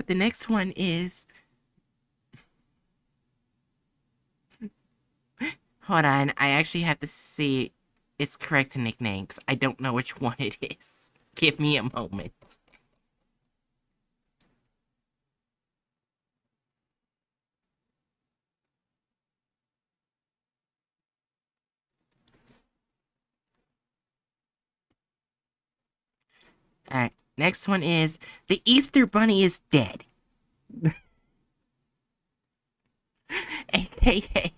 But the next one is. Hold on, I actually have to see its correct nickname because I don't know which one it is. Give me a moment. Alright, next one is The Easter Bunny is dead. AKA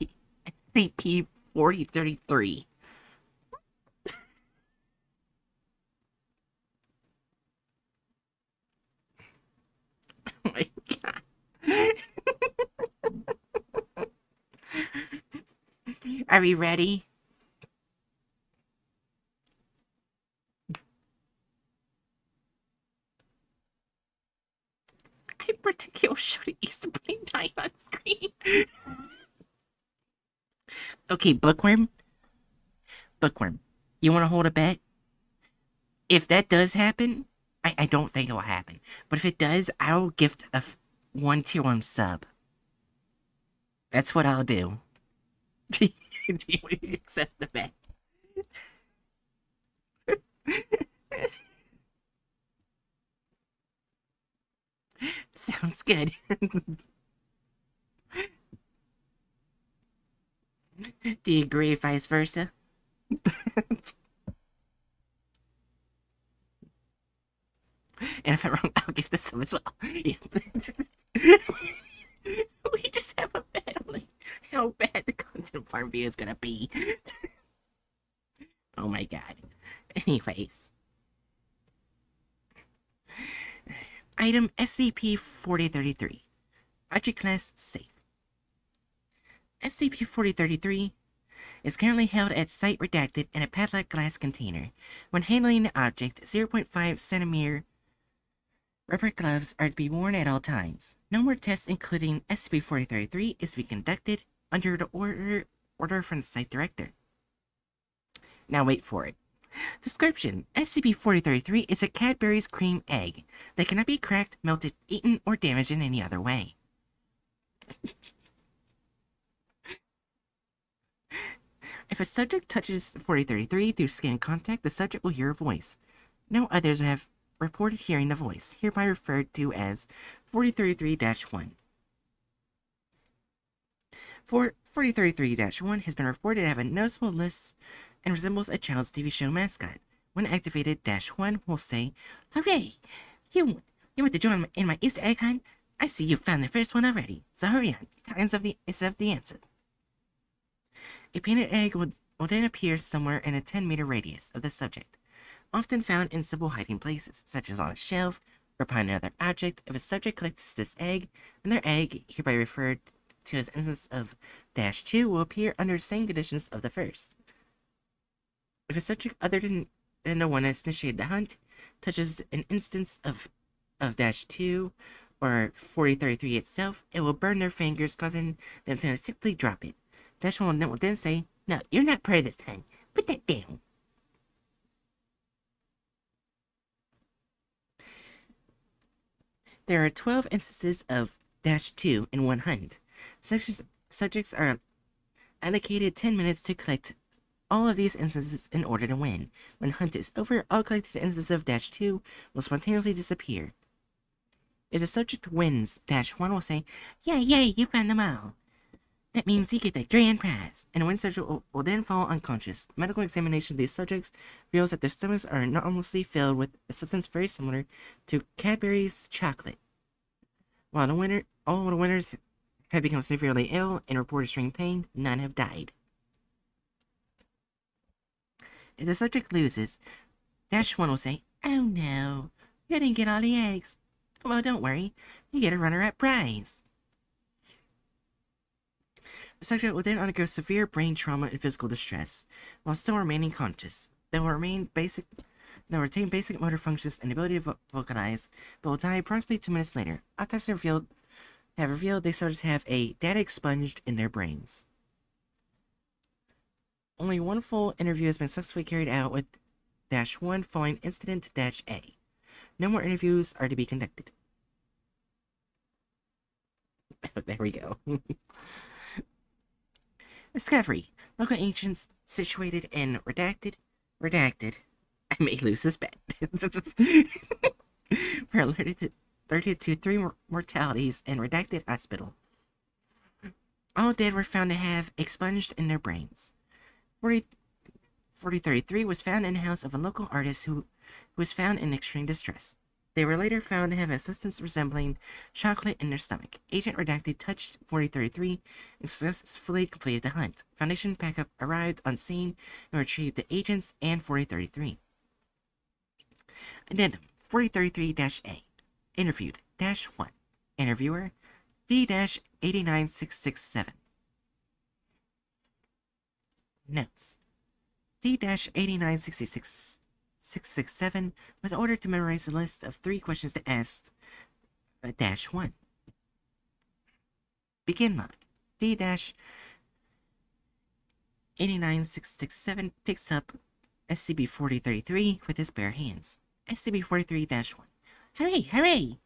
SCP 4033. oh my god. Are we ready? I particularly showed to play die on screen. okay, bookworm. Bookworm. You want to hold a bet? If that does happen, I, I don't think it will happen. But if it does, I'll gift a f- one tier one sub. That's what I'll do. do you accept the bet? Sounds good. Do you agree, vice versa? and if I'm wrong, I'll give this some as well. we just have a family. How bad the content farm video is gonna be. oh my god. Anyways. Item SCP-4033. Object Class Safe. SCP-4033 is currently held at Site Redacted in a padlock glass container. When handling the object, 0.5 centimeter rubber gloves are to be worn at all times. No more tests including SCP-4033 is to be conducted under the order, order from the Site Director. Now wait for it. Description SCP-4033 is a Cadbury's cream egg that cannot be cracked, melted, eaten, or damaged in any other way. if a subject touches 4033 through skin contact, the subject will hear a voice. No others have reported hearing the voice, hereby referred to as 4033-1. For 4033-1 has been reported to have a noticeable lisp and resembles a child's TV show mascot. When activated, Dash 1 will say, Hooray! You, you want to join in my Easter egg hunt? I see you found the first one already, so hurry on. Times of the is of the answer. A painted egg will, will then appear somewhere in a 10 meter radius of the subject, often found in simple hiding places, such as on a shelf or behind another object. If a subject collects this egg, then their egg, hereby referred to as instance of Dash 2, will appear under the same conditions of the first. If a subject other than, than the one that's initiated the hunt touches an instance of, of Dash 2 or 4033 itself, it will burn their fingers, causing them to simply drop it. Dash 1 will then say, No, you're not part of this hunt. Put that down. There are 12 instances of Dash 2 in one hunt. Subjects are allocated 10 minutes to collect all of these instances in order to win. When hunt is over, all collected instances of Dash 2 will spontaneously disappear. If the subject wins, Dash 1 will say, Yay, yay, you found them all. That means you get the grand prize, and the win subject will, will then fall unconscious. Medical examination of these subjects reveals that their stomachs are anomalously filled with a substance very similar to Cadbury's chocolate. While the winner, all the winners have become severely ill and reported extreme pain, none have died. If the subject loses, Dash 1 will say, Oh no, you didn't get all the eggs. Well, don't worry, you get a runner-up prize. The subject will then undergo severe brain trauma and physical distress, while still remaining conscious. They will remain basic they will retain basic motor functions and ability to vo vocalize, but will die approximately two minutes later. Autopsy revealed have revealed they started to have a data expunged in their brains. Only one full interview has been successfully carried out with Dash 1 following incident Dash A. No more interviews are to be conducted. there we go. Discovery. Local agents situated in Redacted. Redacted. I may lose this bet. We're alerted to, alerted to three mortalities in Redacted Hospital. All dead were found to have expunged in their brains. 40, 4033 was found in the house of a local artist who, who was found in extreme distress. They were later found to have a substance resembling chocolate in their stomach. Agent Redacted touched 4033 and successfully completed the hunt. Foundation backup arrived on scene and retrieved the agents and 4033. Addendum 4033-A. Interviewed dash 1. Interviewer D-89667. Notes D-89667 667 was ordered to memorize a list of three questions to ask uh, dash 1. Begin line. D dash 89667 picks up SCP 4033 with his bare hands. SCP 43 1. Hooray, hooray!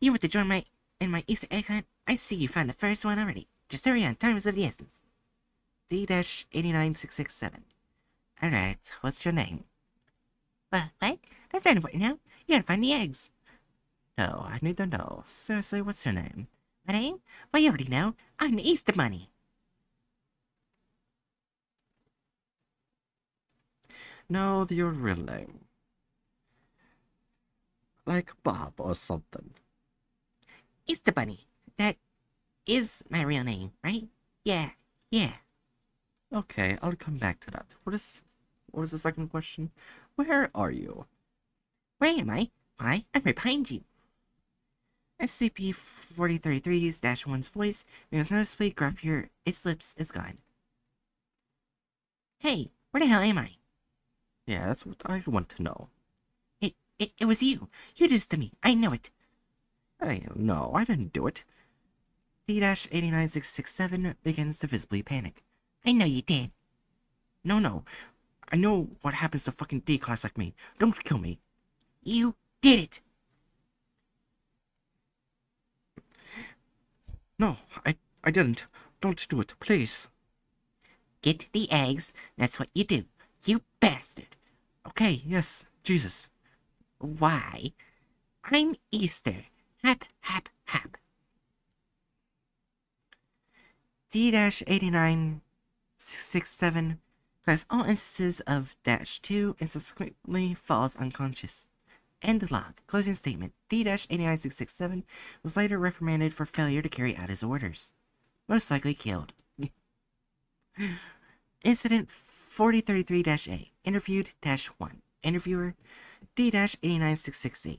You want to join my in my Easter egg hunt? I see you found the first one already. Just hurry on, time is of the essence. D 89667. Alright, what's your name? What? What? That's not important now. You gotta find the eggs. No, I need to know. Seriously, what's your name? My name? Well, you already know. I'm the Easter Bunny. No, your real name. Like Bob or something. Easter Bunny. That is my real name, right? Yeah, yeah. Okay, I'll come back to that. What is... What was the second question? Where are you? Where am I? Why, I'm right behind you. SCP-4033's-1's voice becomes noticeably gruffier. Its lips is gone. Hey, where the hell am I? Yeah, that's what I want to know. It, it, it was you. You did this to me. I know it. Hey, no, I didn't do it. D-89667 begins to visibly panic. I know you did. No, no. I know what happens to fucking D-class like me. Don't kill me. You did it. No, I, I didn't. Don't do it, please. Get the eggs. That's what you do. You bastard. Okay, yes, Jesus. Why? I'm Easter. Hap, hap, hap. D-8967 class all instances of dash 2 and subsequently falls unconscious. End log. Closing statement. D-89667 was later reprimanded for failure to carry out his orders. Most likely killed. Incident 4033-A. Interviewed dash 1. Interviewer D-89668.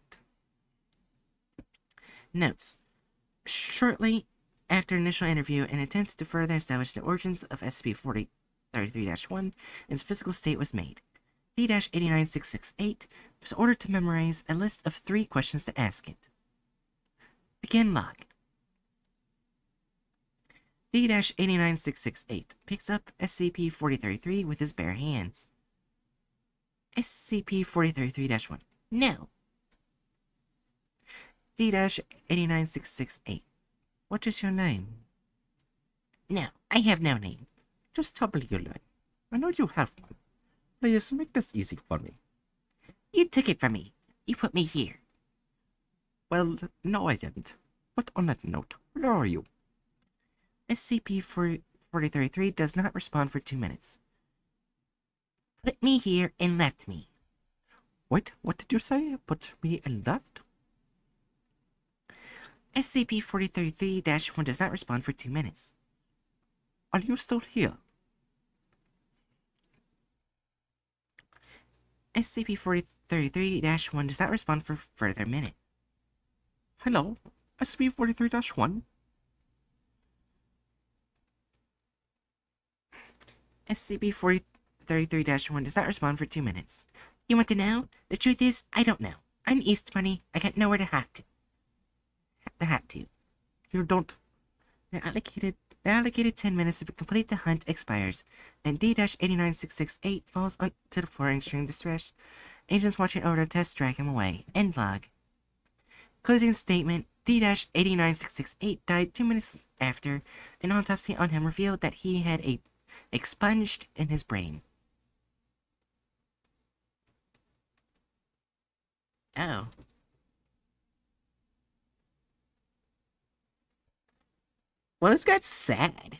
Notes. Shortly after initial interview, an attempt to further establish the origins of SCP-4033-1 and its physical state was made. D-89668 was ordered to memorize a list of three questions to ask it. Begin log. D-89668 picks up SCP-4033 with his bare hands. SCP-4033-1. No. D-89668. What is your name? No, I have no name. Just tell me your name. I know you have one. Please make this easy for me. You took it from me. You put me here. Well, no I didn't. But on that note, where are you? SCP-4033 does not respond for two minutes. Put me here and left me. Wait, what did you say? Put me and left? SCP-4033-1 does not respond for two minutes. Are you still here? SCP-4033-1 does not respond for further minute. Hello? SCP-43-1? SCP-4033-1 does not respond for two minutes. You want to know? The truth is, I don't know. I'm East Bunny. I got nowhere to have to. The hat to. You don't. The allocated the allocated 10 minutes to complete the hunt expires, and D-89668 falls onto the floor in extreme distress. Agents watching over the test drag him away. End log. Closing statement D-89668 died two minutes after an autopsy on him revealed that he had a expunged in his brain. Oh. Well, this got sad.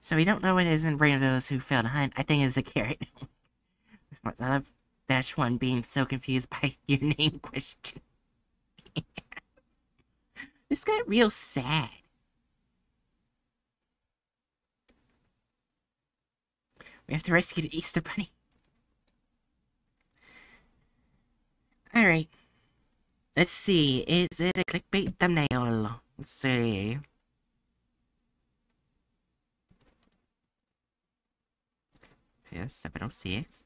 So we don't know what is in brain of those who failed to hunt. I think it's a carrot. I love Dash One being so confused by your name question. this got real sad. We have to rescue the Easter Bunny. Alright. Let's see. Is it a clickbait thumbnail? Let's see. Yes, 706.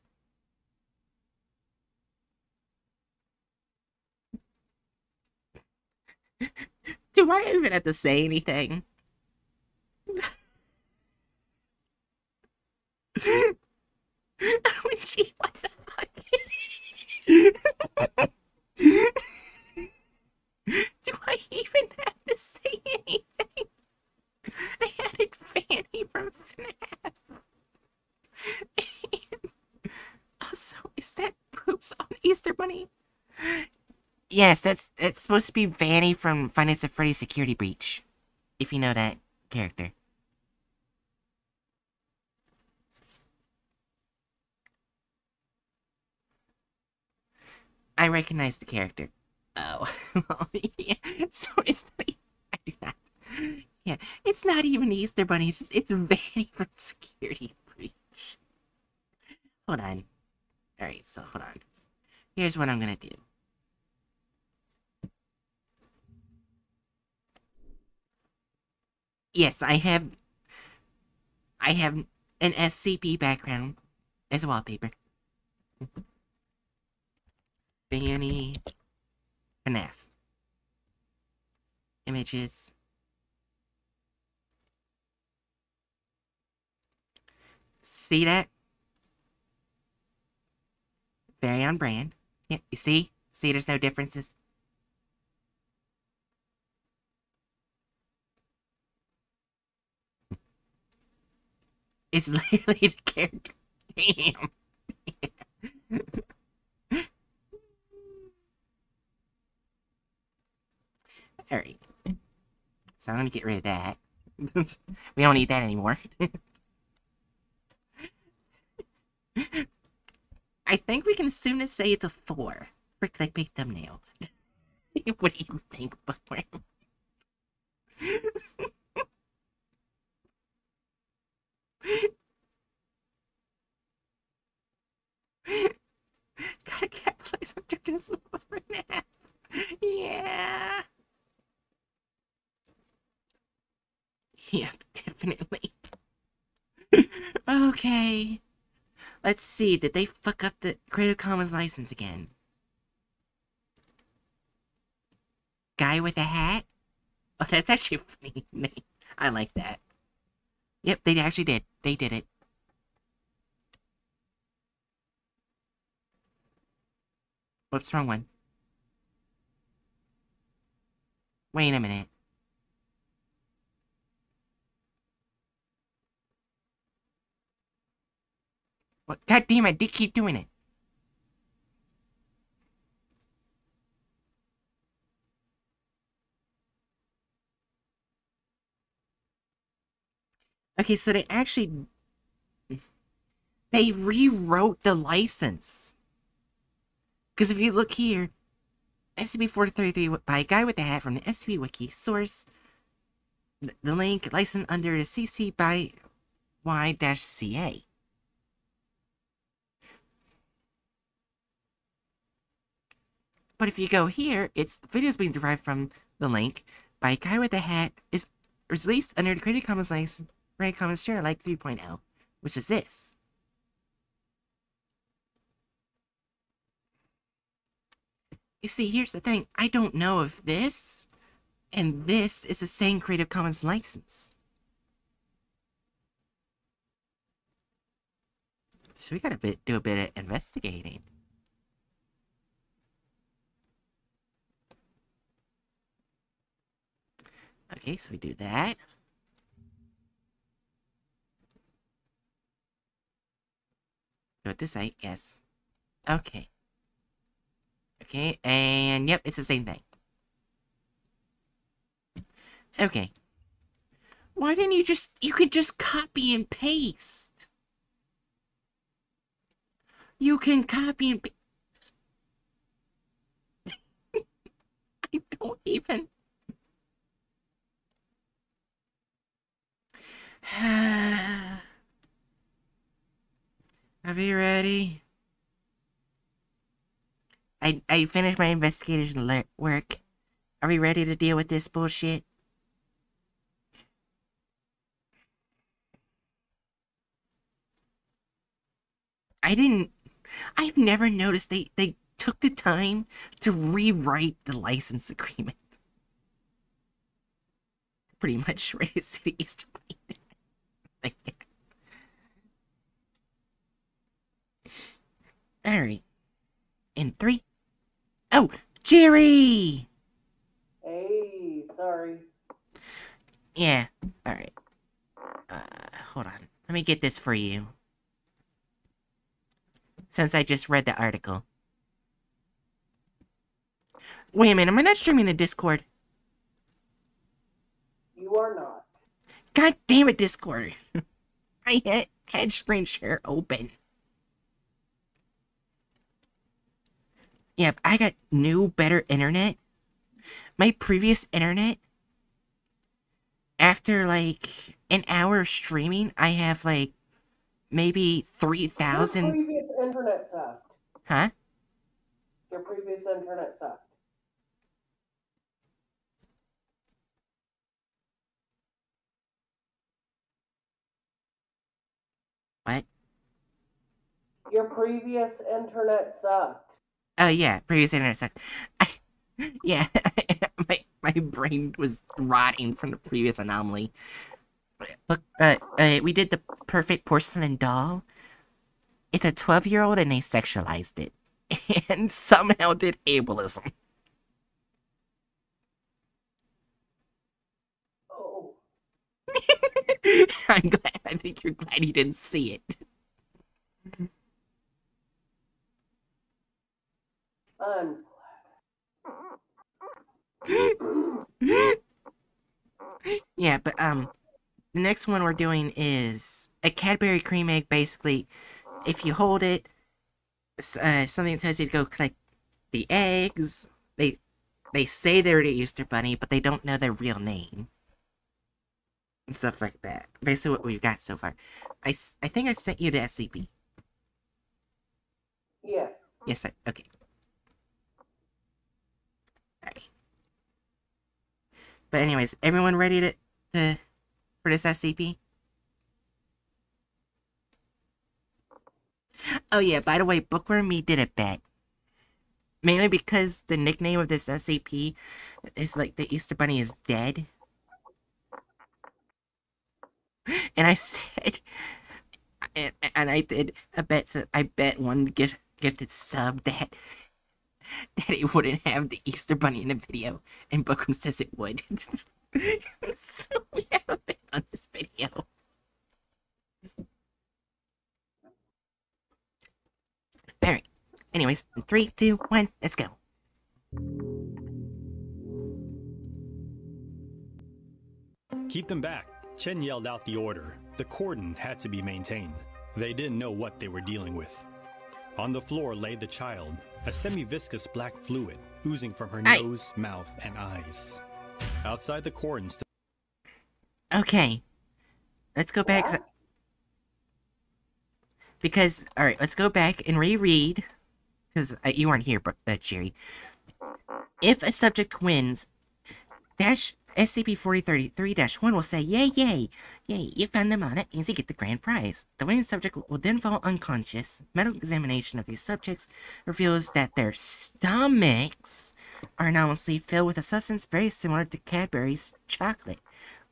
Do I even have to say anything? she, what the fuck? Do I even have to say anything? I added Vanny from FNAF. also, is that poops on Easter Bunny? Yes, that's it's supposed to be Vanny from Five Nights at Freddy's Security Breach. If you know that character. I recognize the character. Oh, yeah. So it's not, I do not. Yeah, it's not even Easter Bunny. It's it's Vanny from Security Breach. Hold on. All right, so hold on. Here's what I'm gonna do. Yes, I have. I have an SCP background as a wallpaper. Vanny FNAF. Images. See that? Very on brand. Yeah, you see? See, there's no differences. It's literally the character. Damn. Alright. So I'm gonna get rid of that. we don't need that anymore. I think we can assume to say it's a 4 for clickbait thumbnail. what do you think, Boomer? Gotta capitalize on Jordan's love for FNAF. Yeah. Yep, definitely. okay. Let's see, did they fuck up the Creative Commons license again? Guy with a hat? Oh, that's actually funny. I like that. Yep, they actually did. They did it. Whoops, wrong one. Wait a minute. What? God damn it, they keep doing it. Okay, so they actually... They rewrote the license. Because if you look here, SCP-433 by a guy with a hat from the SCP Wiki. Source, the link, license under the CC by Y-CA. But if you go here, it's videos being derived from the link by a guy with a hat is released under the Creative Commons license, Creative Commons Share like 3.0, which is this. You see, here's the thing. I don't know if this and this is the same Creative Commons license. So we gotta bit, do a bit of investigating. Okay, so we do that. Go to site, yes. Okay. Okay, and yep, it's the same thing. Okay. Why didn't you just, you could just copy and paste. You can copy and paste. I don't even. Are you ready? I I finished my investigation work. Are we ready to deal with this bullshit? I didn't. I've never noticed they they took the time to rewrite the license agreement. Pretty much, Radio City East. All right. In three. Oh, Jiri! Hey, sorry. Yeah. All right. Uh, hold on. Let me get this for you. Since I just read the article. Wait a minute, am I not streaming to Discord? You are not. God damn it, Discord. I had, had screen share open. Yep, I got new, better internet. My previous internet, after like an hour of streaming, I have like maybe 3,000. Your 3,000. previous internet sucked. Huh? Your previous internet sucked. What? Your previous internet sucked. Oh, yeah, previous internet sucked. I, yeah, my, my brain was rotting from the previous anomaly. Look, uh, uh, we did the perfect porcelain doll. It's a 12 year old and they sexualized it. And somehow did ableism. I'm glad. I think you're glad you didn't see it. I'm yeah, but um, the next one we're doing is a Cadbury cream egg. Basically, if you hold it, uh, something tells you to go collect the eggs. They they say they're the Easter Bunny, but they don't know their real name and stuff like that. Basically, what we've got so far. I, I think I sent you the SCP. yes. Yes, I okay. Alright. But anyways, everyone ready to, to for this SCP? Oh yeah, by the way, Bookworm me did a bet. Mainly because the nickname of this SCP is like the Easter Bunny is dead. And I said and, and I did a bet I bet one gift gifted sub that that it wouldn't have the Easter Bunny in the video, and Bookworm says it would. so we have a bet on this video. Alright. Anyways, three, two, one, let's go. Keep them back. Chen yelled out the order. The cordon had to be maintained. They didn't know what they were dealing with. On the floor lay the child, a semi viscous black fluid oozing from her Aye. nose, mouth, and eyes. Outside the cordon stood Okay. Let's go back. Yeah? Because, alright, let's go back and reread. Because uh, you weren't here, but uh, Jiri. If a subject wins, dash SCP-4033-1 will say, Yay, yay, yay, you found them on it, means you get the grand prize. The winning subject will then fall unconscious. Medical examination of these subjects reveals that their stomachs are anomalously filled with a substance very similar to Cadbury's chocolate.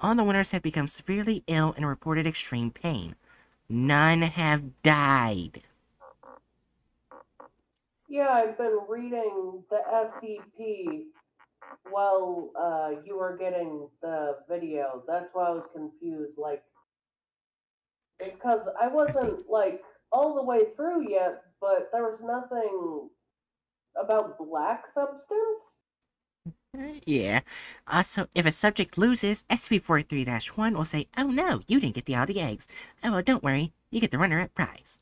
All the winners have become severely ill and reported extreme pain. None have died. Yeah, I've been reading the SCP while uh, you were getting the video. That's why I was confused. Like, because I wasn't like all the way through yet, but there was nothing about black substance. Yeah. Also, if a subject loses, SCP-43-1 will say, Oh no, you didn't get the all the eggs. Oh, well, don't worry, you get the runner-up prize.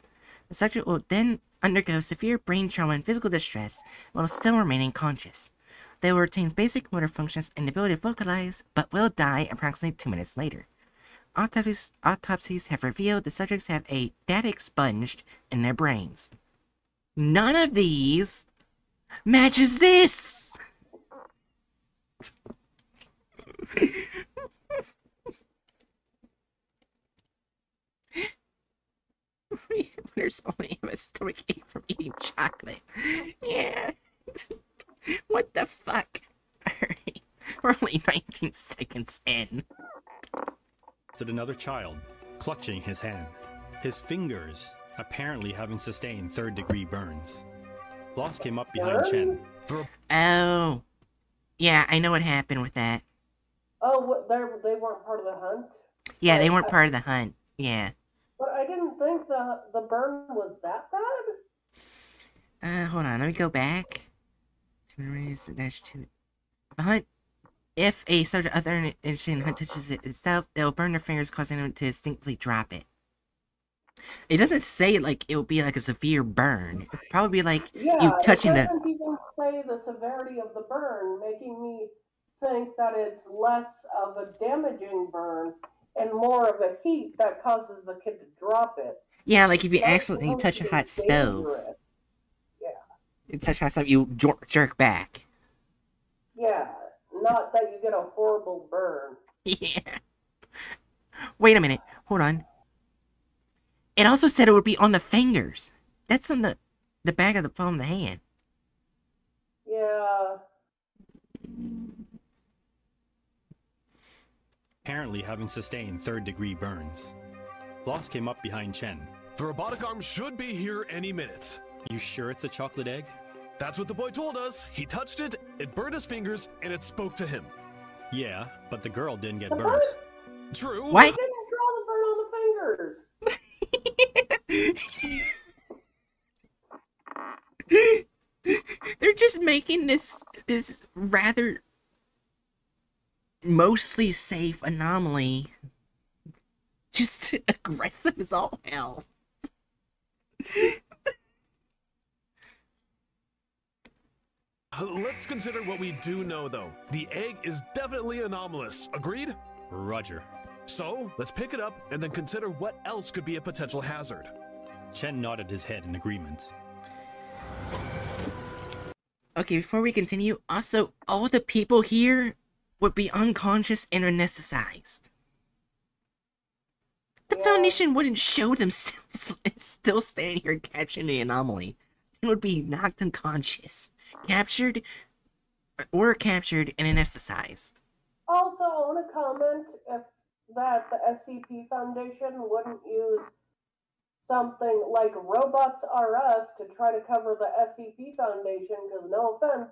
The subject will then undergo severe brain trauma and physical distress while still remaining conscious. They will retain basic motor functions and the ability to vocalize, but will die approximately two minutes later. Autopsies, autopsies have revealed the subjects have a data expunged in their brains. None of these matches this! There's only a stomach ache from eating chocolate. Yeah. what the fuck? Alright. We're only 19 seconds in. To another child, clutching his hand, his fingers apparently having sustained third degree burns. Loss came up behind Chen. Oh. Yeah, I know what happened with that. Oh, what, they they weren't part of the hunt. Yeah, they weren't part of the hunt. Yeah. But I didn't think the the burn was that bad. Uh, hold on. Let me go back. To raise dash two. The hunt. If a subject other than hunt touches it itself, it'll burn their fingers, causing them to distinctly drop it. It doesn't say like it will be like a severe burn. It'll probably be like Yeah, you touching it the. doesn't even say the severity of the burn, making me think that it's less of a damaging burn and more of a heat that causes the kid to drop it. Yeah, like if you That's accidentally touch a hot stove, Yeah. you touch hot stove, you jerk, jerk back. Yeah, not that you get a horrible burn. Yeah. Wait a minute. Hold on. It also said it would be on the fingers. That's on the the back of the palm of the hand. Yeah, apparently having sustained third degree burns. Loss came up behind Chen. The robotic arm should be here any minute. You sure it's a chocolate egg? That's what the boy told us. He touched it, it burned his fingers, and it spoke to him. Yeah, but the girl didn't get The burnt. True. What? Didn't draw the burn on the fingers. They're just making this this rather mostly safe anomaly just aggressive as all hell. Uh, let's consider what we do know, though. The egg is definitely anomalous. Agreed? Roger. So, let's pick it up and then consider what else could be a potential hazard. Chen nodded his head in agreement. Okay, before we continue, also all the people here would be unconscious and anesthetized. The Yeah. Foundation wouldn't show themselves and still standing here catching the anomaly. They would be knocked unconscious, captured, or captured and anesthetized. Also, I want to comment if that the SCP Foundation wouldn't use something like Robots R Us to try to cover the SCP Foundation, because no offense,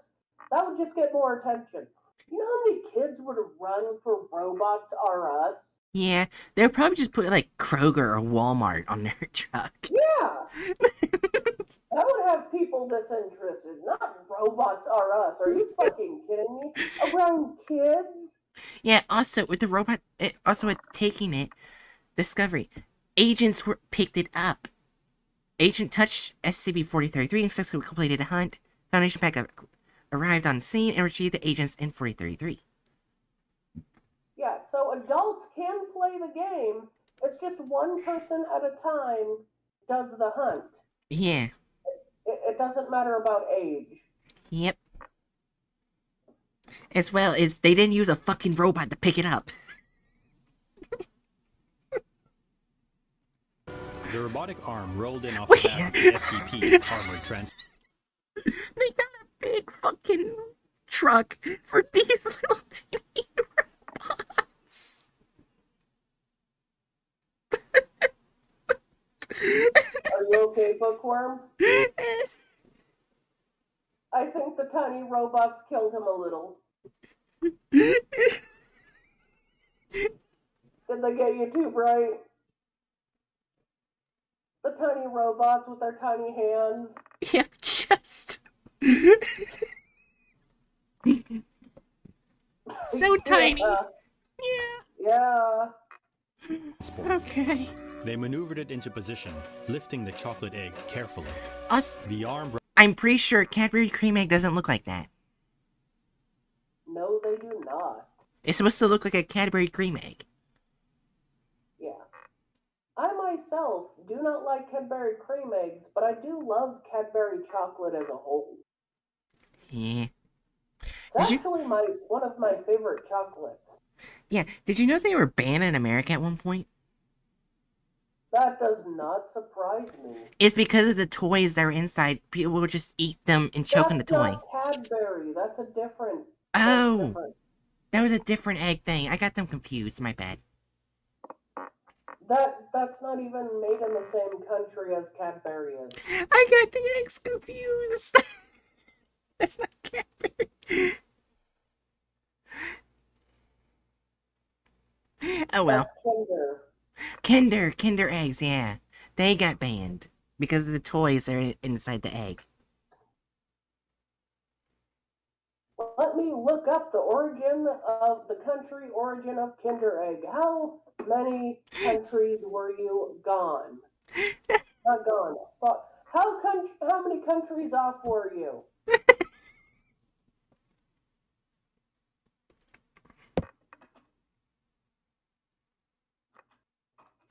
that would just get more attention. You know how many kids would run for Robots R Us? Yeah, they would probably just put like Kroger or Walmart on their truck. Yeah! that would have people disinterested, not Robots R Us. Are you fucking kidding me? Around kids? Yeah, also with the robot, it, also with taking it, Discovery, agents were picked it up. Agent touched SCP-4033 and successfully completed a hunt. Foundation backup arrived on scene and retrieved the agents in 4033. Yeah, so adults can play the game. It's just one person at a time does the hunt. Yeah, It, it doesn't matter about age. yep. As well as they didn't use a fucking robot to pick it up. The robotic arm rolled in off Wait. the back of the SCP armored trans. They got a big fucking truck for these little teeny robots. Are you okay, Bookworm? I think the tiny robots killed him a little. Did they get you too bright? The tiny robots with their tiny hands. Yep, just so tiny. Yeah. Yeah. Yeah. Sport. Okay. They maneuvered it into position, lifting the chocolate egg carefully. Us. The arm I'm pretty sure Cadbury cream egg doesn't look like that. No, they do not. It's supposed to look like a Cadbury cream egg. Yeah. I myself do not like Cadbury cream eggs, but I do love Cadbury chocolate as a whole. Yeah. It's Did you- actually my one of my favorite chocolates. Yeah. Did you know they were banned in America at one point? That does not surprise me. It's because of the toys that were inside. People would just eat them and choke on the That's toy. not Cadbury. That's a different. Oh, different. that was a different egg thing. I got them confused. My bad. That that's not even made in the same country as Cadbury is. I got the eggs confused. That's not Cadbury. Oh well. Kinder. Kinder, Kinder eggs, yeah. They got banned because the toys are inside the egg. Let me look up the origin of the country origin of Kinder Egg. How many countries were you gone? Not gone. How How many countries off were you?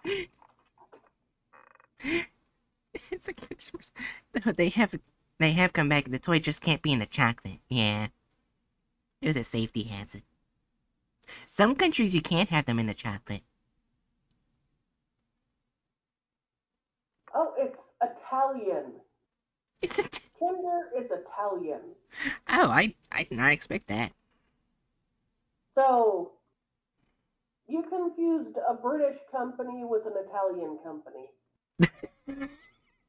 It's like no, they have they have come back. The toy just can't be in the chocolate. Yeah, it was a safety hazard. Some countries you can't have them in the chocolate. Oh, it's Italian. It's a Kinder is Italian. oh, I I did not expect that. So you confused a British company with an Italian company.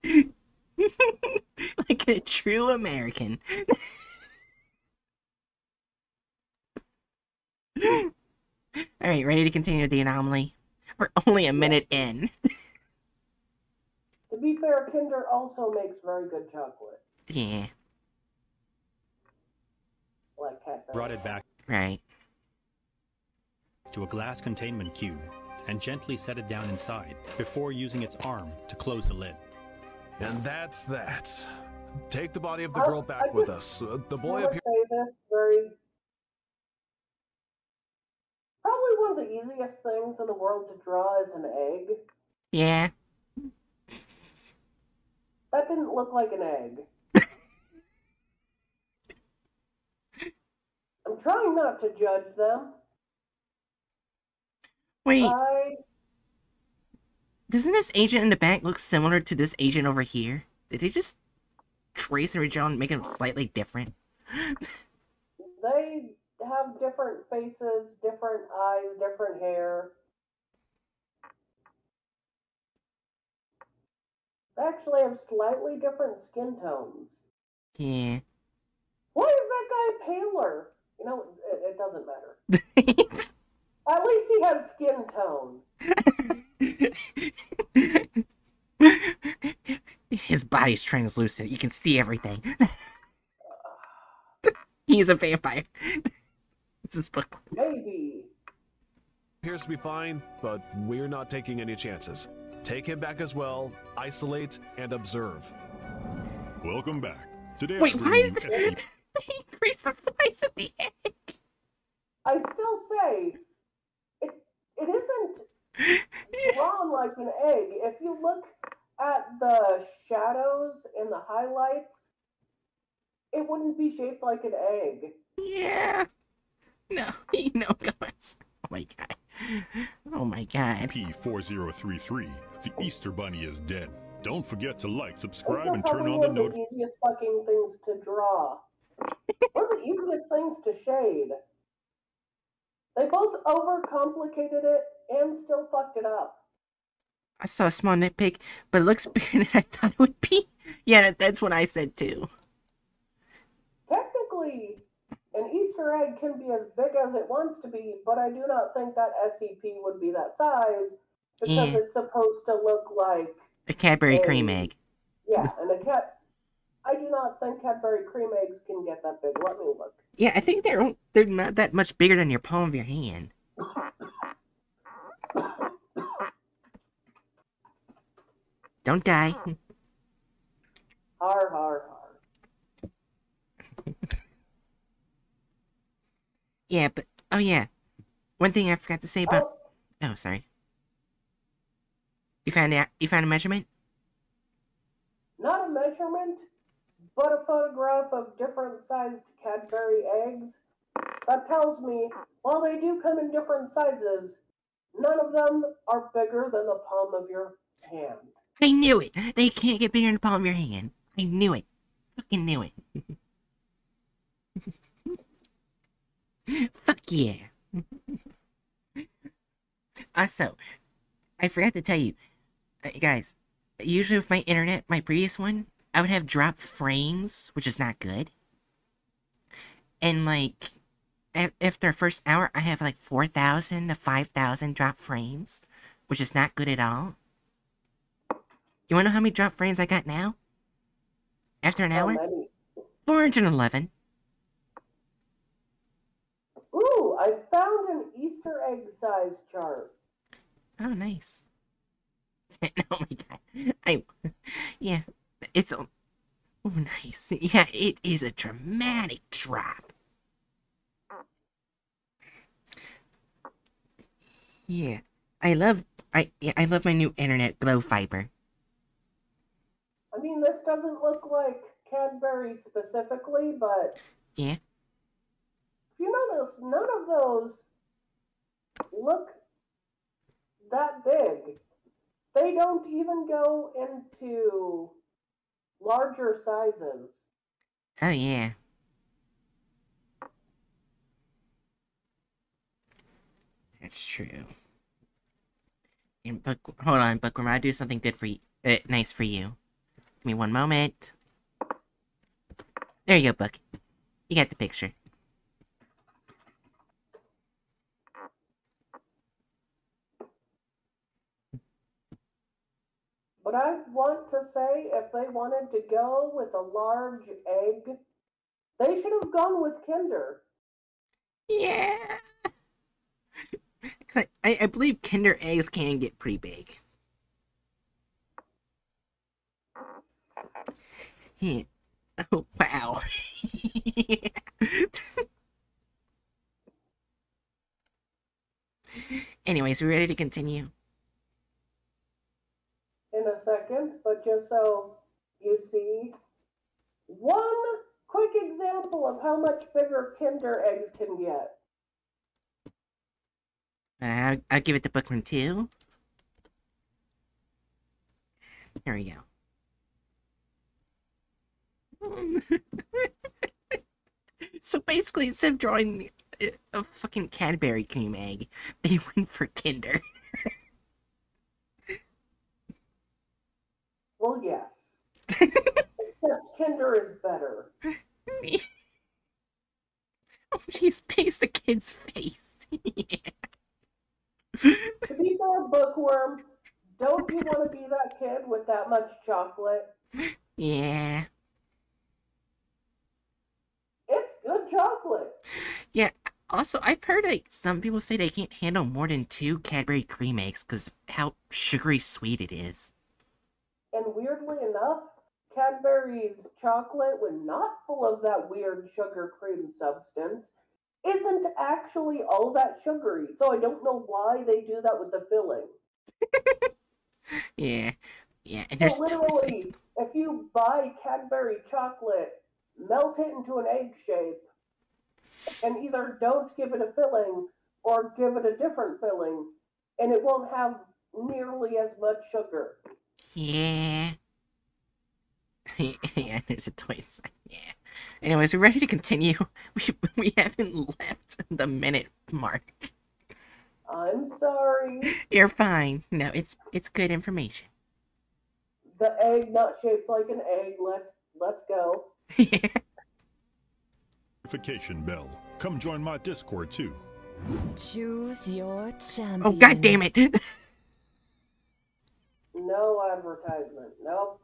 like a true American. All right, ready to continue with the anomaly? We're only a minute in. To be fair, Kinder also makes very good chocolate, Yeah, like Cadbury. brought it back right. To a glass containment cube and gently set it down inside before using its arm to close the lid. And that's that. Take the body of the Oh, girl back I with us. Uh, the boy gonna up here. say this very. Probably one of the easiest things in the world to draw is an egg. Yeah. That didn't look like an egg. I'm trying not to judge them. Wait, I doesn't this agent in the back look similar to this agent over here? Did they just trace and redraw and make him slightly different? they have different faces, different eyes, different hair. They actually have slightly different skin tones. Yeah. Why is that guy paler? You know, it, it doesn't matter. At least he has skin tone. His body's translucent. You can see everything. He's a vampire. this is book. Maybe. appears to be fine, but we're not taking any chances. Take him back as well, isolate, and observe. Welcome back. Today Wait, why is you the SCP increase the size of the egg? I still say it it isn't drawn like an egg. If you look at the shadows and the highlights, it wouldn't be shaped like an egg. Yeah. No, no guys. Oh my god. Oh my god. P4033, The Easter Bunny is dead. Don't forget to like, subscribe, and turn on the one of the notifications. easiest fucking things to draw. one of the easiest things to shade. They both overcomplicated it and still fucked it up. I saw a small nitpick, but it looks bigger than I thought it would be. Yeah, that's what I said too. Technically, an Easter egg can be as big as it wants to be, but I do not think that SCP would be that size because Yeah. it's supposed to look like A Cadbury cream egg. yeah, and a cat. I do not think Cadbury cream eggs can get that big. Let me look. Yeah, I think they're they're not that much bigger than your palm of your hand. Don't die. Har har har. Yeah, but oh yeah, one thing I forgot to say about. Oh, Oh, sorry. You found out? You found a measurement? not a measurement, but a photograph of different sized Cadbury eggs. That tells me while they do come in different sizes, none of them are bigger than the palm of your hand. I knew it. They can't get bigger than the palm of your hand. I knew it. Fucking knew it. Fuck yeah. also, I forgot to tell you, uh, guys. Usually with my internet, my previous one, I would have dropped frames, which is not good. And like, after the first hour, I have like four thousand to five thousand drop frames, which is not good at all. You wanna know how many drop frames I got now? After an How hour? many? 411. Ooh, I found an Easter egg size chart. Oh, nice. oh my god. I, yeah, it's, a- oh, nice. Yeah, it is a dramatic drop. Yeah, I love, I, yeah, I love my new internet Glo Fiber. I mean, this doesn't look like Cadbury specifically, but Yeah. if you notice, none of those look that big. They don't even go into larger sizes. Oh yeah. That's true. And book, hold on, Bookworm. I'll do something good for you. Uh, nice for you. Give me one moment. There you go, Book. You got the picture. But I want to say if they wanted to go with a large egg, they should have gone with Kinder. Yeah. Cause I, I, I believe Kinder eggs can get pretty big. Yeah. Oh wow. Anyways, we ready to continue? in a second, but just so you see, one quick example of how much bigger Kinder eggs can get. I'll, I'll give it to Bookworm too. There we go. so basically, instead of drawing a, a fucking Cadbury cream egg, they went for Kinder. Well, yes. Except Kinder is better. oh, jeez, paste the kid's face. To be fair, Bookworm, don't you want to be that kid with that much chocolate? yeah. It's good chocolate. Yeah. Also, I've heard like some people say they can't handle more than two Cadbury cream eggs because how sugary sweet it is. And weirdly enough, Cadbury's chocolate, when not full of that weird sugar cream substance, isn't actually all that sugary. So I don't know why they do that with the filling. Yeah, yeah, and So literally, if you buy Cadbury chocolate, melt it into an egg shape, and either don't give it a filling or give it a different filling, and it won't have nearly as much sugar. yeah, yeah. There's a toy inside. Yeah. Anyways, we're ready to continue. We we haven't left the minute mark. I'm sorry. You're fine. No, it's it's good information. The egg not shaped like an egg. Let's let's go. Notification bell. Come join my Discord too. Choose your champion. Oh god damn it! No advertisement. Nope.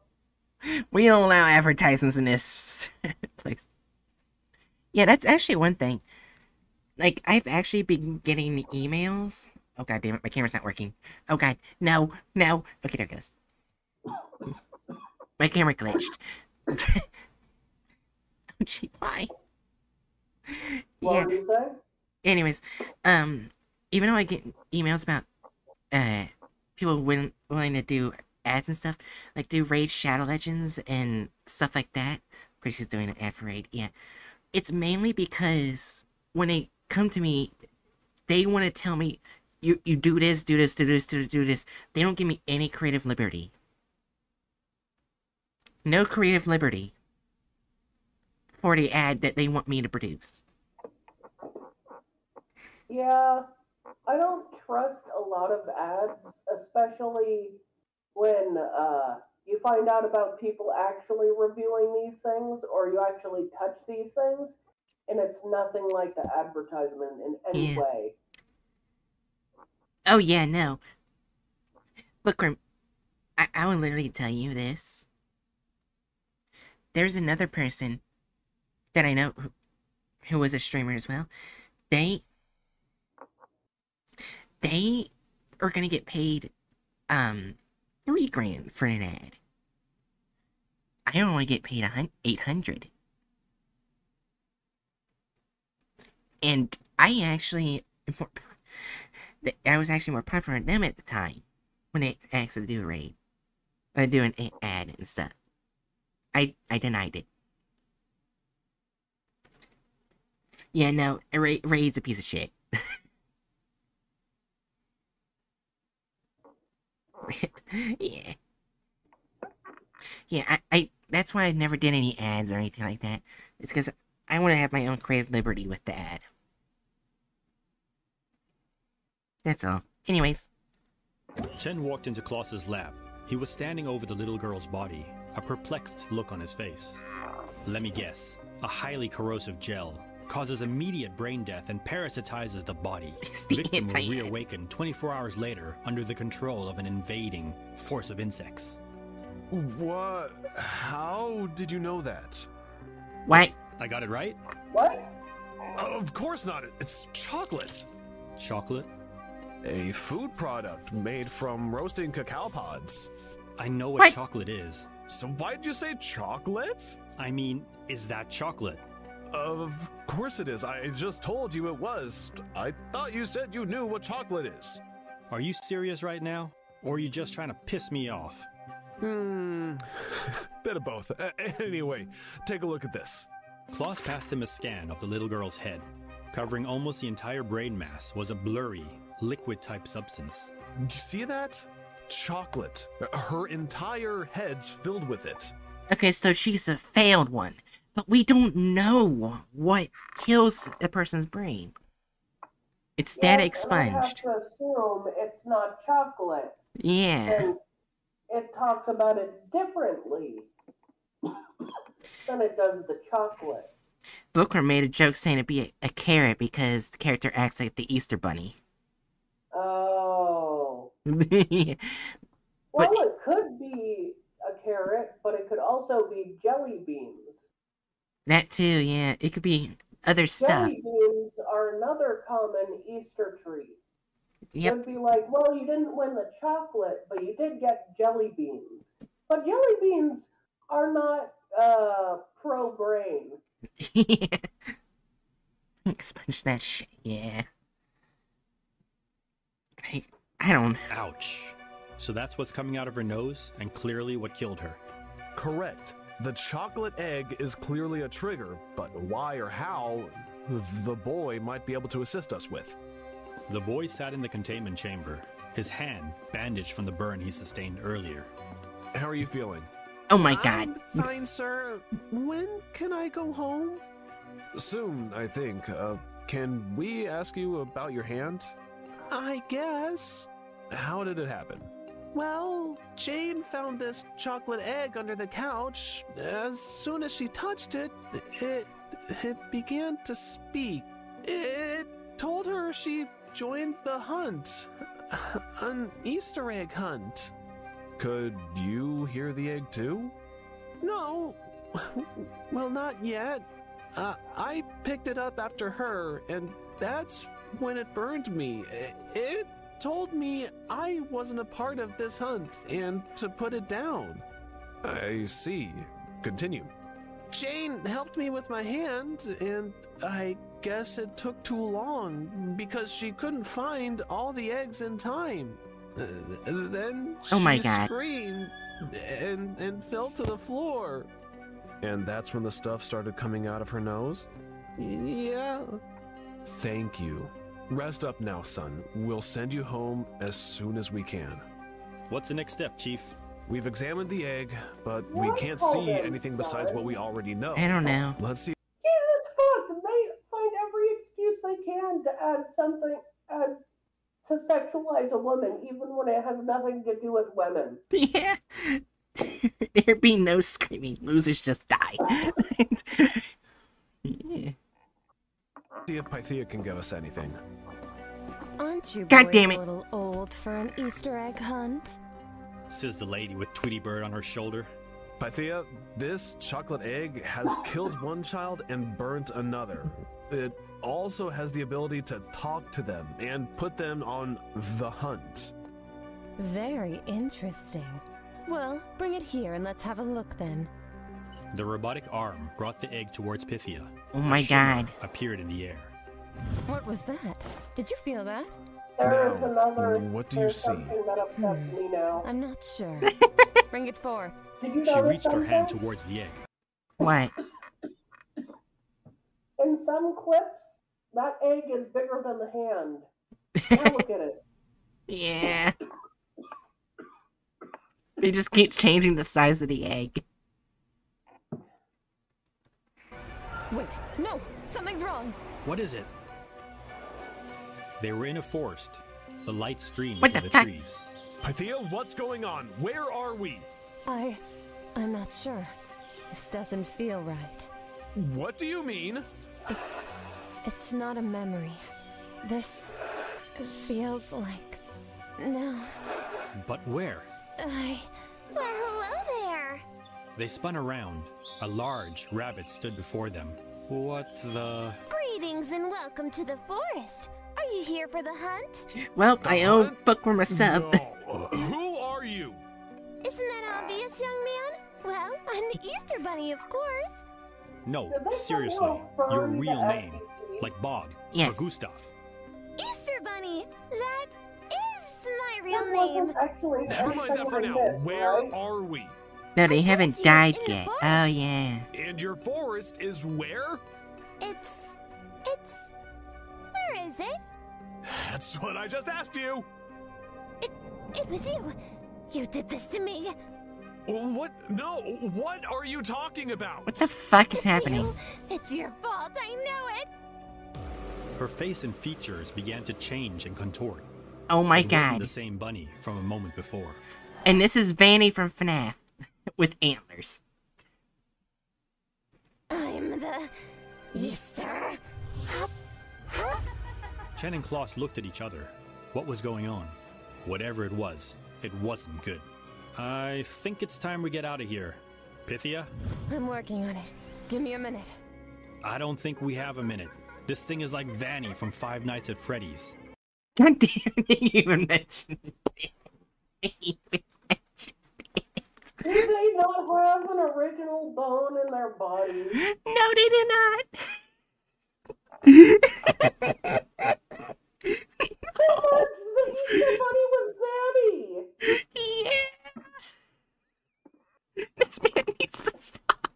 We don't allow advertisements in this place. Yeah, that's actually one thing. Like, I've actually been getting emails. Oh god damn it, my camera's not working. Oh god, no, no. Okay, there it goes. My camera glitched. oh gee, why? What Yeah. were you saying? anyways, um, even though I get emails about uh people willing willing to do ads and stuff, like do Raid Shadow Legends and stuff like that. Chris is doing an ad for Raid, yeah. It's mainly because when they come to me, they want to tell me you you do this, do this, do this, do this, do this. They don't give me any creative liberty. No creative liberty for the ad that they want me to produce. Yeah, I don't trust a lot of ads, especially when uh, you find out about people actually reviewing these things or you actually touch these things, and it's nothing like the advertisement in any Yeah. way. Oh yeah, no. Bookworm, I, I will literally tell you this. There's another person that I know who, who was a streamer as well. They they are gonna get paid um three grand for an ad. I only get paid eight hundred. And I actually I was actually more popular than them at the time when they asked to do a raid, uh, do an ad and stuff. I I denied it. Yeah, no, ra- raid's a piece of shit. yeah. Yeah, I, I that's why I never did any ads or anything like that. It's because I want to have my own creative liberty with the ad. That's all. Anyways, Chen walked into Klaus's lab. He was standing over the little girl's body, a perplexed look on his face. Let me guess. A highly corrosive gel causes immediate brain death and parasitizes the body. The Victim will reawaken 24 hours later under the control of an invading force of insects. What? How did you know that? what? I got it right? What? Of course not. It's chocolate. Chocolate? A food product made from roasting cacao pods. I know what, What? chocolate is. So why did you say chocolate? I mean, is that chocolate? Of course it is. I just told you it was. I thought you said you knew what chocolate is. Are you serious right now? Or are you just trying to piss me off? Hmm. Bit of both. A- anyway, take a look at this. Klaus passed him a scan of the little girl's head. Covering almost the entire brain mass was a blurry, liquid type substance. Do you see that? Chocolate. Her entire head's filled with it. Okay, so she's a failed one. But we don't know what kills a person's brain. It's Yes, and I have expunged. to assume it's not chocolate, Yeah. and it talks about it differently than it does the chocolate. Bookworm made a joke saying it'd be a, a carrot because the character acts like the Easter Bunny. Oh. yeah. Well, But- it could be a carrot, but it could also be jelly beans. That too, yeah. It could be other stuff. Jelly beans are another common Easter treat. Yep. It'd be like, well, you didn't win the chocolate, but you did get jelly beans. But jelly beans are not uh, pro brain. Expunge that shit, yeah. I, I don't. Ouch. So that's what's coming out of her nose, and clearly what killed her. Correct. The chocolate egg is clearly a trigger, but why or how, the boy might be able to assist us with. The boy sat in the containment chamber, his hand bandaged from the burn he sustained earlier. How are you feeling? Oh my god. I'm fine, sir. When can I go home? Soon, I think. Uh, can we ask you about your hand? I guess. How did it happen? Well, Jane found this chocolate egg under the couch. As soon as she touched it, it it began to speak. It told her she joined the hunt. An Easter egg hunt. Could you hear the egg too? No. Well, not yet. Uh, I picked it up after her, and that's when it burned me. It told me I wasn't a part of this hunt and to put it down. I see. Continue. Jane helped me with my hand, and I guess it took too long because she couldn't find all the eggs in time. Uh, then Oh my she God. screamed and and fell to the floor. And that's when the stuff started coming out of her nose? Yeah. Thank you. Rest up now, son. We'll send you home as soon as we can. What's the next step, Chief? We've examined the egg, but we can't see it, anything besides what we already know. I don't know. Let's see Jesus fuck! They find every excuse they can to add something add to sexualize a woman, even when it has nothing to do with women. Yeah. there be no screaming. Losers just die. yeah. See if Pythia can give us anything. Aren't you God boys damn a it. little old for an Easter egg hunt? Says the lady with Tweety Bird on her shoulder. Pythia, this chocolate egg has killed one child and burnt another. It also has the ability to talk to them and put them on the hunt. Very interesting. Well, bring it here and let's have a look then. The robotic arm brought the egg towards Pythia. Oh my god. Appeared in the air. What was that? Did you feel that? There is Now, another. what do you see? something that upsets Hmm. I'm not sure. bring it forth. Did you She notice reached her hand towards the egg. What? In some clips, that egg is bigger than the hand. Now look at it. Yeah. They just keep changing the size of the egg. Wait, no! Something's wrong! What is it? They were in a forest. The light streamed What through the the, fuck? trees. Pythia, what's going on? Where are we? I. I'm not sure. This doesn't feel right. What do you mean? It's. It's not a memory. This. feels like. No. But where? I. Well, hello there. They spun around. A large rabbit stood before them. What the? Greetings and welcome to the forest. Are you here for the hunt? Well, I owe What? Bookworm a sub. No. Uh, who are you? Isn't that obvious, young man? Well, I'm the Easter Bunny, of course. No, seriously. Your real name. Like Bob Yes. or Gustav. Easter Bunny. That is my real wasn't name. Actually, Never mind that for now. I Where right? are we? No, they I haven't died yet. Oh, yeah. And your forest is where? It's. It's. Where is it? That's what I just asked you. It it was you. You did this to me. What? No. What are you talking about? What the fuck is It's happening? you. It's your fault. I know it. Her face and features began to change and contort. Oh my it wasn't god. the same bunny from a moment before. And this is Vanny from FNAF with antlers. I'm the Easter. Hup, hup. Chen and Klaus looked at each other. What was going on? Whatever it was, it wasn't good. I think it's time we get out of here. Pythia? I'm working on it. Give me a minute. I don't think we have a minute. This thing is like Vanny from Five Nights at Freddy's. God damn it, you even mentioned it. Do they not have an original bone in their body? No, they did not. The Easter Bunny was Vanny? yeah. This man needs to stop.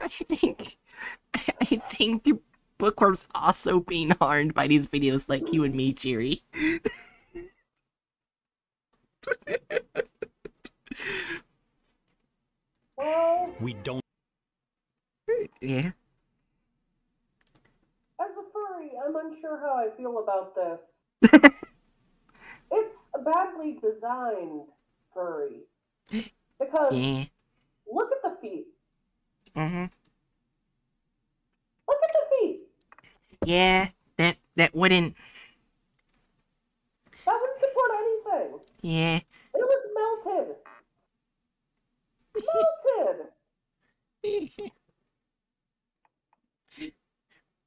I think, I think the bookworm's also being harmed by these videos like you and me, Jiri. Well, We don't. Yeah. as a furry, I'm unsure how I feel about this. it's a badly designed furry. Because Yeah. Look at the feet. Mm-hmm. Look at the feet. Yeah, that that wouldn't. That wouldn't support anything. Yeah. It was melted. Melted.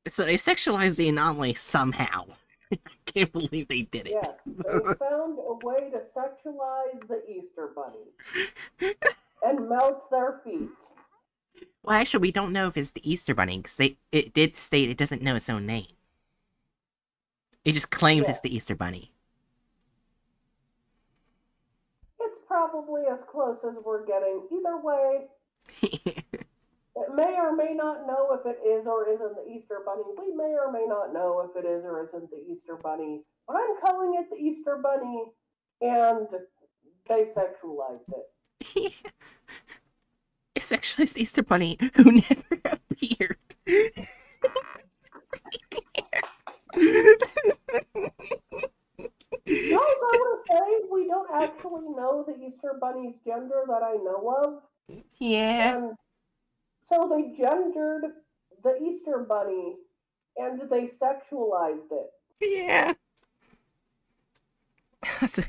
So they sexualized the anomaly somehow. I can't believe they did it. Yes, they found a way to sexualize the Easter Bunny and melt their feet. Well, actually, we don't know if it's the Easter Bunny because it did state it doesn't know its own name. It just claims Yeah. it's the Easter Bunny. It's probably as close as we're getting. Either way, it may or may not know if it is or isn't the Easter Bunny. We may or may not know if it is or isn't the Easter Bunny. But I'm calling it the Easter Bunny, and they sexualized it. it's actually the Easter Bunny who never appeared. What I want to say? We don't actually know the Easter Bunny's gender that I know of. yeah. And so they gendered the Easter Bunny and they sexualized it. Yeah. True.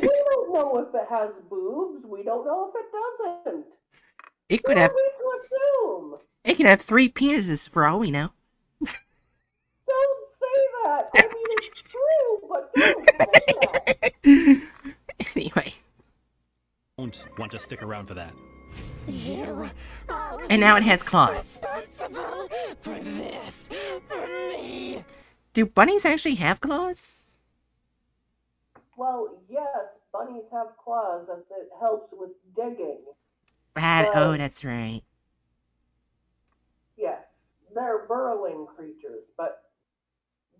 We don't know if it has boobs. We don't know if it doesn't. It could are have. we to assume? It could have three penises for all we know. Don't say that. I mean, it's true, but don't say that. anyway, Don't want to stick around for that. You and now it has claws. responsible for this, for me. Do bunnies actually have claws? Well, yes, bunnies have claws as it helps with digging. Bad. Well- Oh, that's right. Yes, they're burrowing creatures, but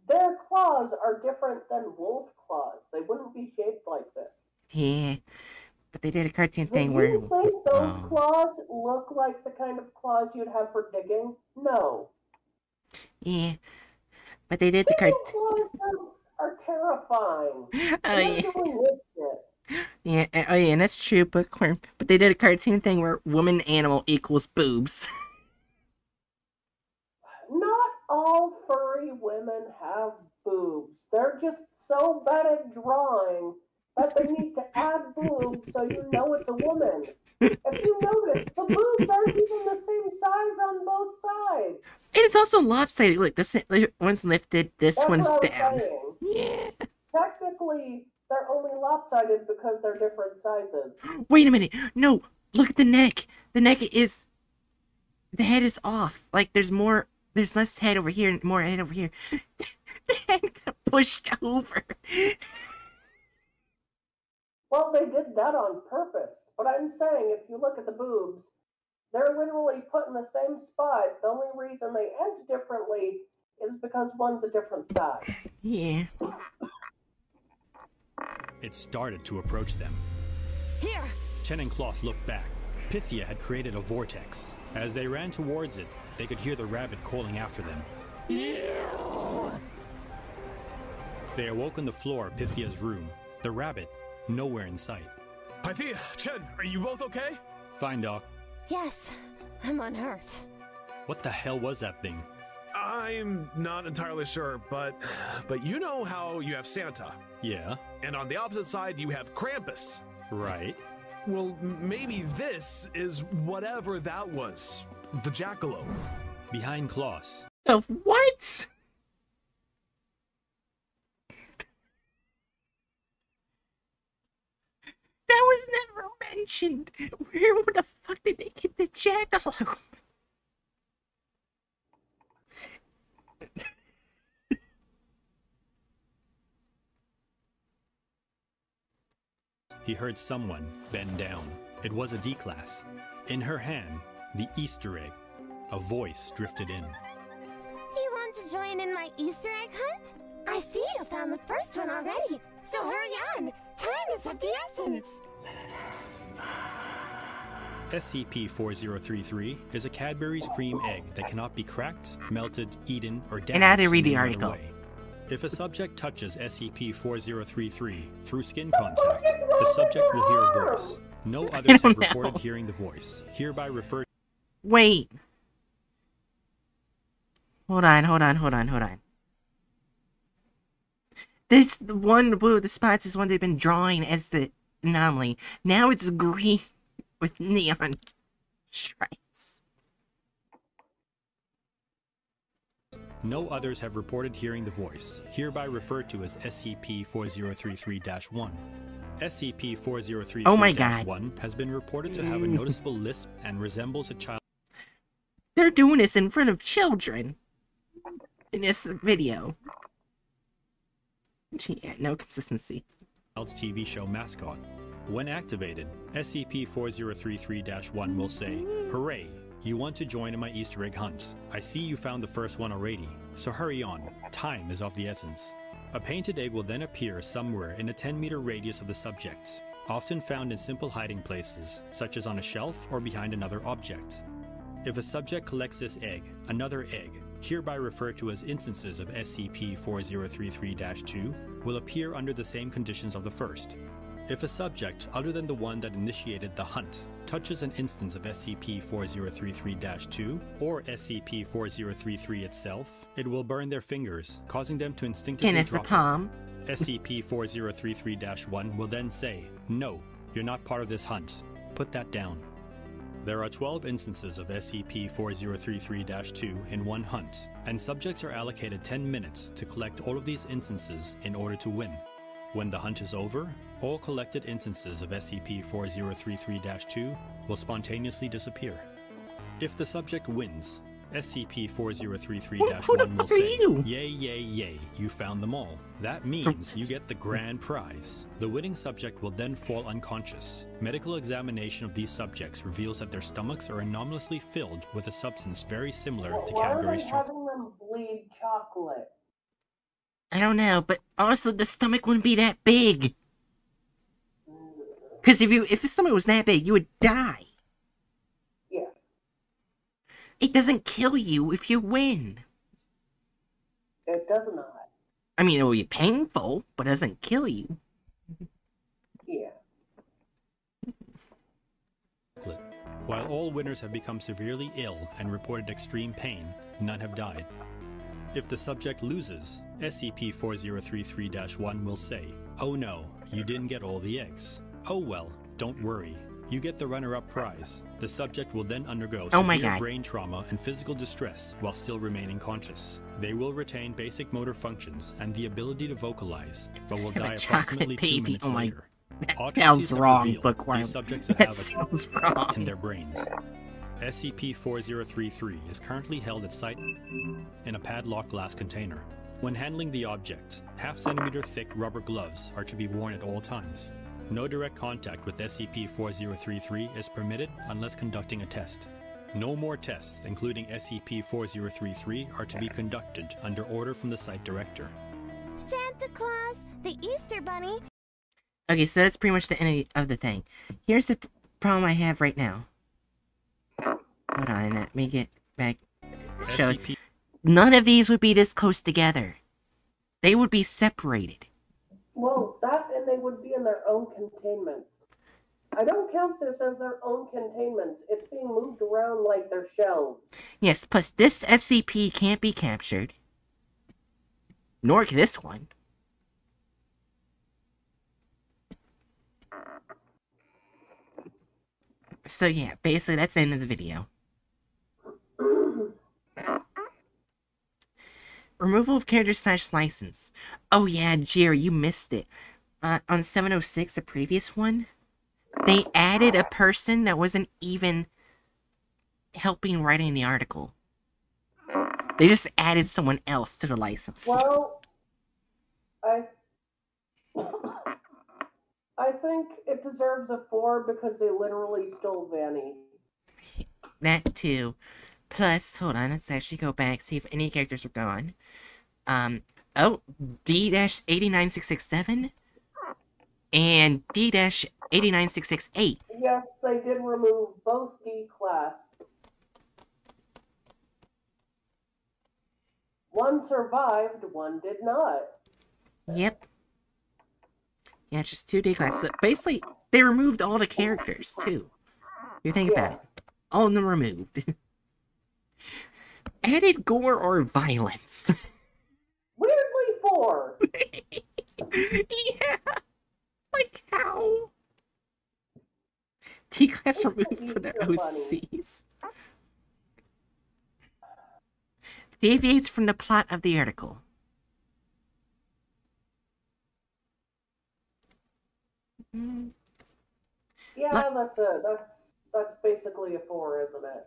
their claws are different than wolf claws. They wouldn't be shaped like this. Yeah. But they did a cartoon Do thing you where. think those Oh. claws look like the kind of claws you'd have for digging? No. Yeah. But they did the cartoon. cart. claws are, are terrifying. Oh yeah. Yeah. uh, Oh yeah. And that's true. Bookworm. But they did a cartoon thing where woman animal equals boobs. Not all women have boobs. They're just so bad at drawing that they need to add boobs so you know it's a woman. If you notice, the boobs aren't even the same size on both sides. And it's also lopsided. Look, this one's lifted. This That's one's what I was down. saying. Yeah. Technically, they're only lopsided because they're different sizes. Wait a minute. No, look at the neck. The neck is. The head is off. Like there's more. There's less head over here and more head over here. the head got pushed over. Well, they did that on purpose. But I'm saying, if you look at the boobs, they're literally put in the same spot. The only reason they end differently is because one's a different size. Yeah. It started to approach them. Here! Chen and Klaus looked back. Pythia had created a vortex. As they ran towards it, they could hear the rabbit calling after them. They awoke on the floor of Pythia's room. The rabbit, nowhere in sight. Pythia, Chen, are you both okay? Fine, Doc. Yes, I'm unhurt. What the hell was that thing? I'm not entirely sure, but but you know how you have Santa, Yeah, and on the opposite side you have Krampus. right. Well, maybe this is whatever that was. The jackalope. Behind Klaus, Of what? That was never mentioned. Where the fuck did they get the jackalope? he heard someone bend down. It was a D-Class. In her hand, the Easter egg. A voice drifted in. You want to join in my Easter egg hunt? I see you found the first one already, so hurry on. Time is of the essence. Let us. SCP-4033 is a Cadbury's cream egg that cannot be cracked, melted, eaten, or damaged And I had to read in the any other article. way. If a subject touches SCP-4033 through skin contact, the subject will hear a voice. No others have reported hearing the voice, hereby referred Wait. Hold on, hold on, hold on, hold on. This one blue the spots is one they've been drawing as the anomaly. Now it's green with neon stripes. No others have reported hearing the voice, hereby referred to as SCP-4033-1. SCP-4033-1 Oh has been reported to have a noticeable lisp and resembles a child's They're doing this in front of children in this video. Yeah, no consistency. TV show mascot. When activated, SCP-4033-1 will say, Hooray! You want to join in my Easter egg hunt. I see you found the first one already, so hurry on. Time is of the essence. A painted egg will then appear somewhere in a 10 meter radius of the subject, often found in simple hiding places, such as on a shelf or behind another object. If a subject collects this egg, another egg, hereby referred to as instances of SCP 4033 2, will appear under the same conditions of the first. If a subject other than the one that initiated the hunt touches an instance of SCP 4033 2 or SCP 4033 itself, it will burn their fingers, causing them to instinctively And it's drop it. palm. SCP 4033 1 will then say, No, you're not part of this hunt. Put that down. There are 12 instances of SCP 4033 2 in one hunt, and subjects are allocated 10 minutes to collect all of these instances in order to win. When the hunt is over, all collected instances of SCP 4033 2 will spontaneously disappear. If the subject wins, SCP 4033 Who- who the 1 will fuck say, you? Yay, yay, yay, you found them all. That means you get the grand prize. The winning subject will then fall unconscious. Medical examination of these subjects reveals that their stomachs are anomalously filled with a substance very similar to Cadbury's chocolate. having them bleed chocolate? I don't know, but also the stomach wouldn't be that big. Because if you if the stomach was that big, you would die. Yes. It doesn't kill you if you win. It does not. I mean, it will be painful, but it doesn't kill you. Yeah. While all winners have become severely ill and reported extreme pain, none have died. If the subject loses, SCP 4033 1 will say, Oh no, you didn't get all the eggs. Oh well, don't worry. You get the runner up prize. The subject will then undergo Oh my severe brain trauma and physical distress while still remaining conscious. They will retain basic motor functions and the ability to vocalize, but will die approximately two minutes Oh later. That sounds wrong, Bookworm. These subjects have That a sounds in wrong. their brains. SCP-4033 is currently held at site in a padlocked glass container. When handling the object, half centimeter thick rubber gloves are to be worn at all times. No direct contact with SCP-4033 is permitted unless conducting a test. No more tests, including SCP-4033, are to be conducted under order from the site director. Santa Claus, the Easter Bunny, Okay, so that's pretty much the end of the thing. Here's the problem I have right now. Hold on, let me get back. Show. SCP None of these would be this close together. They would be separated. Well, that and they would be in their own containments. I don't count this as their own containments. It's being moved around like their shells. Yes, plus this SCP can't be captured. Nor this one. So yeah, basically that's the end of the video. Removal of character slash license. Oh yeah, Jiri, you missed it. Uh, on 706, the previous one, they added a person that wasn't even helping writing the article. They just added someone else to the license. Well, I I think it deserves a four because they literally stole Vanny. That too. Plus, hold on, let's actually go back, see if any characters are gone. Um, oh, D-89667 and D-89668. Yes, they did remove both D class. One survived, one did not. Yep. Yeah, just two D class. So basically, They removed all the characters too. You think about it. All of them removed. Added gore or violence. Weirdly four. yeah. Like how? T class removed for the Easter Bunny. OCs. Deviates from the plot of the article. Yeah, Let- that's a that's that's basically a four, isn't it?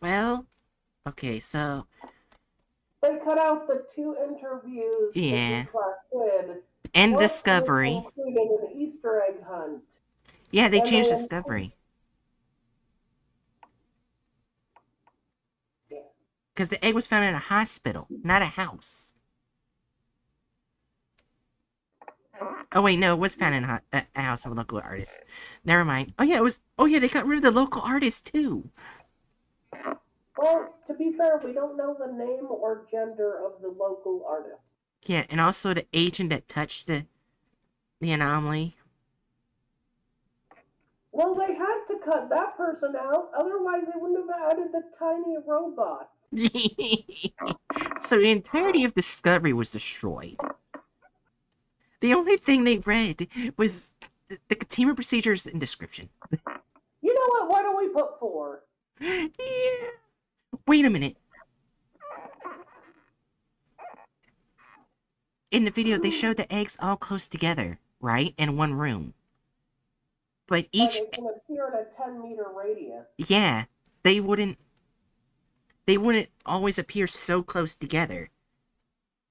Well, okay, so They cut out the two interviews Yeah. class did. And Discovery. an Easter egg hunt. Yeah, they and changed then- Discovery. Because the egg was found in a hospital, not a house. Oh wait, no, it was found in a, a a house of a local artist. Never mind. Oh yeah, it was. Oh yeah, they got rid of the local artist too. Well, to be fair, we don't know the name or gender of the local artist. Yeah, and also the agent that touched the the anomaly. Well, they had to cut that person out, otherwise they wouldn't have added the tiny robot. so the entirety of Discovery was destroyed. The only thing they read was the, the containment procedures and description. You know what? Why don't we put four? yeah. Wait a minute. In the video, they showed the eggs all close together, right? In one room. But each, they can appear in a 10 meter radius. yeah, they wouldn't, they wouldn't always appear so close together.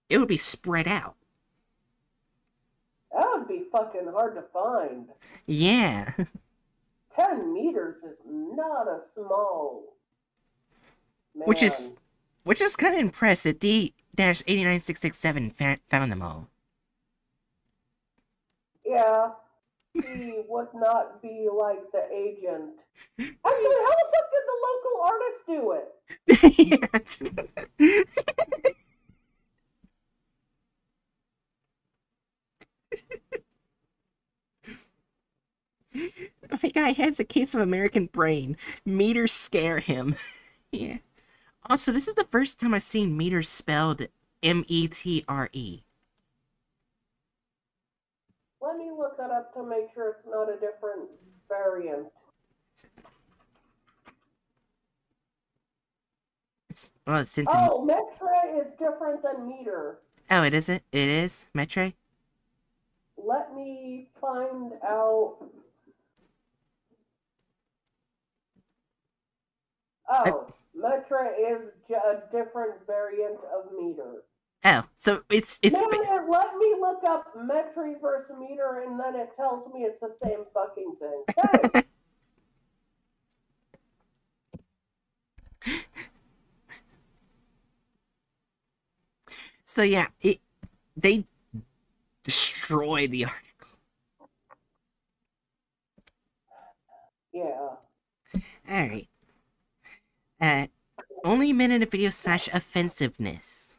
It would be spread out. That would be fucking hard to find. Yeah. 10 meters is not a small. Man. Which is, which is kind of impressive. D dash eighty nine six six seven found them all. Yeah. He would not be like the agent. Actually, how the fuck did the local artist do it? My guy has a case of American brain. Meters scare him. yeah. Also, this is the first time I've seen meter spelled M E T R E. Let me look that up to make sure it's not a different variant. It's well, it's Oh, metre is different than meter. oh, it isn't. It is Metre. Let me find out. Oh, metre is j- a different variant of meter. Oh, so it's it's Man, it let me look up metri versus meter, and then it tells me it's the same fucking thing. So yeah. It they destroy the article. yeah. All right. Uh, only minute of video slash offensiveness.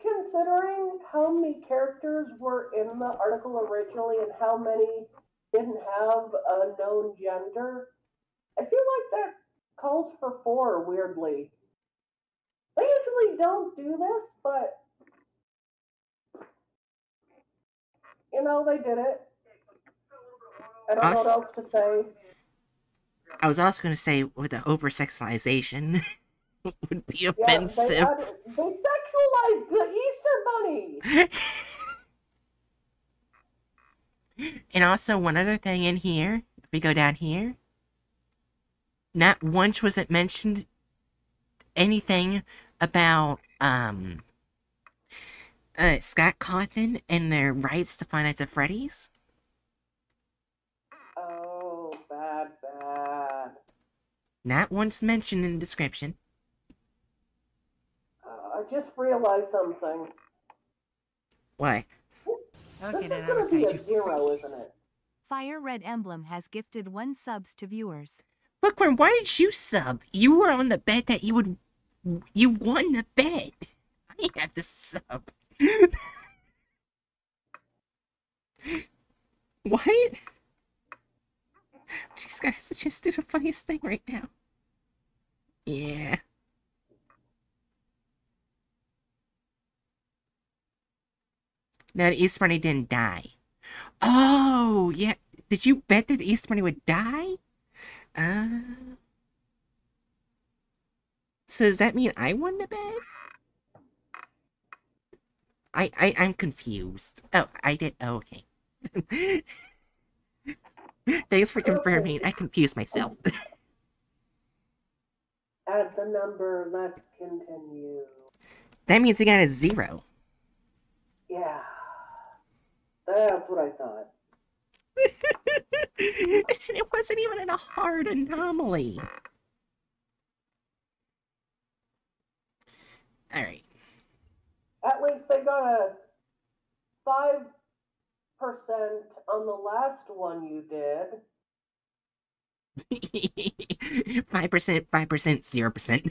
Considering how many characters were in the article originally and how many didn't have a known gender, I feel like that calls for four, weirdly. They usually don't do this, but. You know, they did it. I don't know what else to say. I was also going to say with the over sexualization would be Yeah, they, offensive. they sexualized the Easter Bunny! and also one other thing in here, if we go down here, not once was it mentioned anything about um uh Scott Cawthon and their rights to Five Nights at Freddy's. Not once mentioned in the description. Uh, I just realized something. Why? This, Okay, this is gonna be a you. zero, isn't it? Fire Red Emblem has gifted one subs to viewers. Bookworm, why did you sub? You were on the bet that you would. You won the bet. I have to sub. What? She's just do the funniest thing right now. Yeah. No, the Easter Bunny didn't die. Oh, yeah. Did you bet that the Easter Bunny would die? Uh. So does that mean I won the bet? I, I, I'm confused. Oh, I did. Oh, okay. Thanks for confirming. I confused myself. Add the number, let's continue. that means he got a zero. Yeah. That's what I thought. it wasn't even in a hard anomaly. All right. At least they got a 5% on the last one you did. Five percent, five percent, zero percent.